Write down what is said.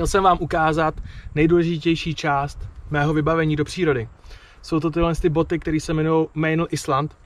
chtěl jsem vám ukázat nejdůležitější část mého vybavení do přírody. Jsou to tyhle ty boty, které se jmenují Mainl Island